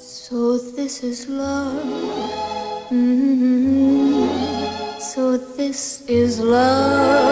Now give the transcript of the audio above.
So this is love. Mm-hmm. So this is love.